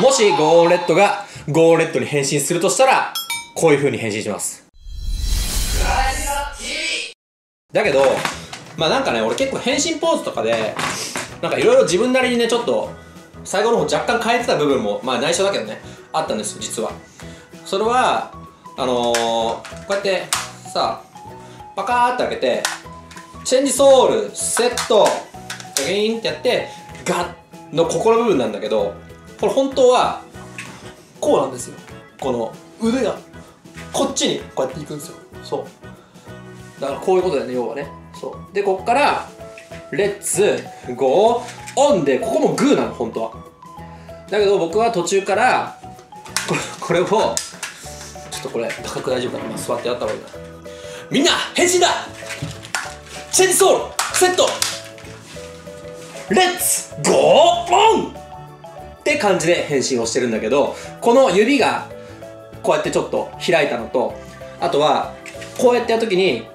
もしゴーレッドがゴーレッドに変身するとしたら、こういう風に変身します。だけど、まあなんかね、俺結構変身ポーズとかで、なんかいろいろ自分なりにね、ちょっと、最後の方若干変えてた部分も、まあ内緒だけどね、あったんですよ、実は。それは、あのー、こうやって、さ、パカーって開けて、チェンジソール、セット、ガギーンってやって、ガッのここの部分なんだけど、これ本当は、こうなんですよ。この腕が、こっちにこうやっていくんですよ。そう。だからこういうことだよね、要はね。そう。で、こっから、 Let's、ゴー、オンで、ここもグーなの、本当は。だけど僕は途中から、これこれを、ちょっとこれ、高く大丈夫かな、まあ、座ってやった方がいいな。みんな、変身だチェンジソウル、セット、Let's、ゴー、オンって感じで変身をしてるんだけど、この指が、こうやってちょっと開いたのと、あとは、こうやってやるときに、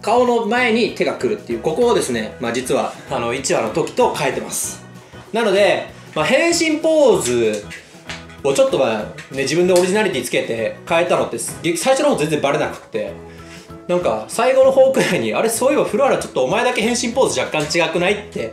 顔の前に手が来るっていう、ここをですね、まあ実は、あの、1話の時と変えてます。なので、まあ変身ポーズをちょっとまあ、ね、自分でオリジナリティつけて変えたのって、最初の方全然バレなくって、なんか最後の方くらいに、あれそういえばフロアラちょっとお前だけ変身ポーズ若干違くないって、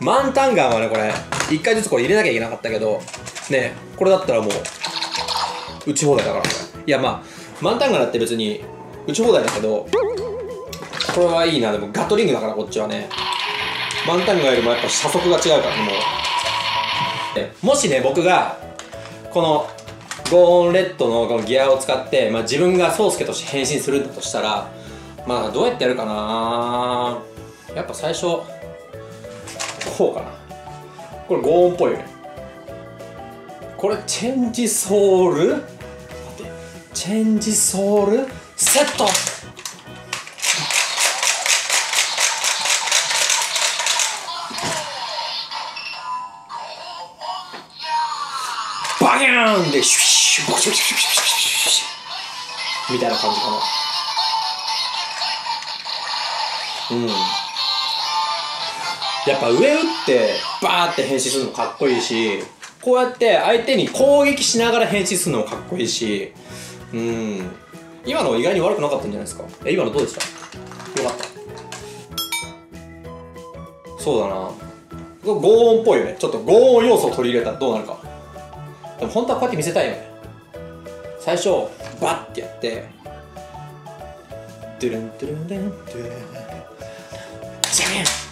満タンガンはねこれ一回ずつこれ入れなきゃいけなかったけどねこれだったらもう打ち放題だから。これいやまあ満タンガンだって別に打ち放題だけどこれはいいな。でもガトリングだからこっちはね。満タンガンよりもやっぱ射速が違うからもう。もしね僕がこのゴーンレッドのこのギアを使って、まあ、自分が宗介として変身するんだとしたらまあどうやってやるかな。やっぱ最初こうかな。これゴーンっぽいよね。これチェンジソウル？チェンジソウル？セット！バギャーンでシュッシュバシュッシュッシュッシュッシュッシュッシュッみたいな感じかなうんやっぱ上打ってバーって変身するのかっこいいしこうやって相手に攻撃しながら変身するのもかっこいいしうん。今の意外に悪くなかったんじゃないですか？え今のどうでした？よかった。そうだな。これゴーンっぽいよね。ちょっとゴーン要素を取り入れたらどうなるか。でも本当はこうやって見せたいよね。最初バッてやってドゥルンドゥルンドゥルンドゥルン。ジャン！ダ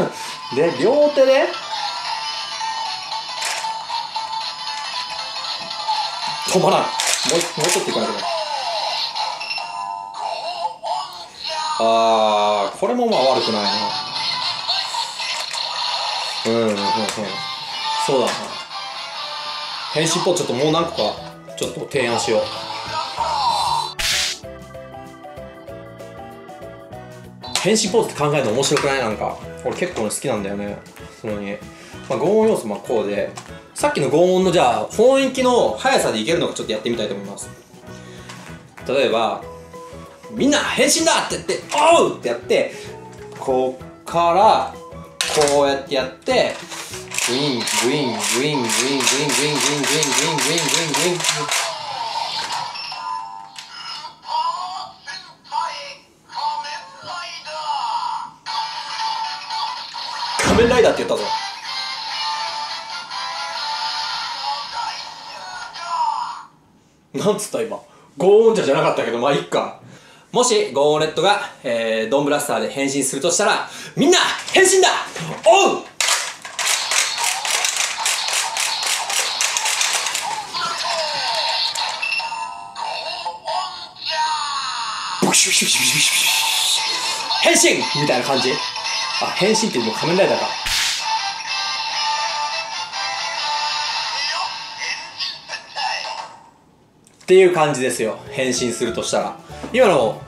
ンで両手で止まらんもうもうちょっといかなきゃあーこれもまあ悪くないなうんううそうだな変身ポーちょっともう何個かちょっと提案しよう変身ポーズって考えるの面白くない？なんか俺結構好きなんだよねそのに、まあ、合音要素まあこうでさっきの合音のじゃあ本域の速さでいけるのかちょっとやってみたいと思います例えば「みんな変身だ!」って言って「おう!」ってやってこっからこうやってやってグイングイングイングイングイングイングイングイングイングイングイングイン仮面ライダーって言ったぞ。なんつった今。ゴーンじゃじゃなかったけどまあいっか。もしゴーンレッドが、えー、ドンブラスターで変身するとしたらみんな変身だ。おう。変身みたいな感じあ変身っていうの仮面ライダーか。っていう感じですよ。変身するとしたら。今の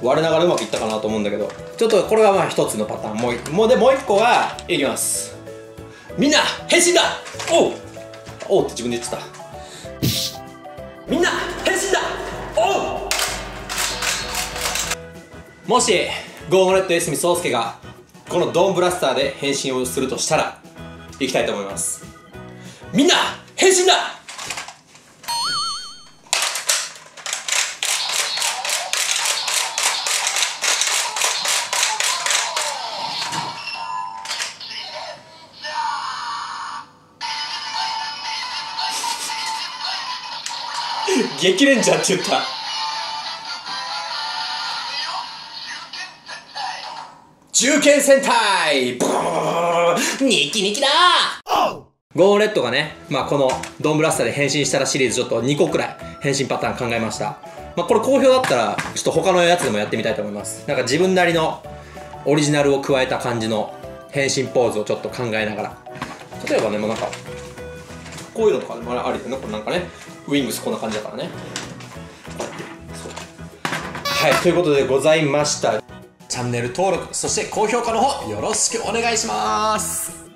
我ながらうまくいったかなと思うんだけど。ちょっとこれがまあ一つのパターン。もうもうでもう一個はいきます。みんな変身だ!おう!おうって自分で言ってた。みんな変身だ!おう!もしゴーモレット江角スケがこのドンブラスターで変身をするとしたらいきたいと思います。みんな変身だ！激レンジャーって言った。銃剣戦隊ブーニキニキだゴーレットがね、まあ、このドンブラスターで変身したらシリーズちょっと2個くらい変身パターン考えました。まあ、これ好評だったら、ちょっと他のやつでもやってみたいと思います。なんか自分なりのオリジナルを加えた感じの変身ポーズをちょっと考えながら。例えばね、もうなんか、こういうのとかでもありだよね。これなんかね、ウィングスこんな感じだからね。はい、ということでございました。チャンネル登録、そして高評価の方よろしくお願いします。